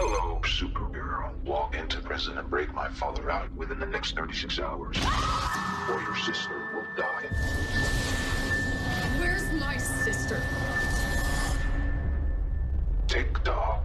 Hello, superhero. Walk into prison and break my father out within the next 36 hours. Or your sister will die. Where's my sister? Tick tock.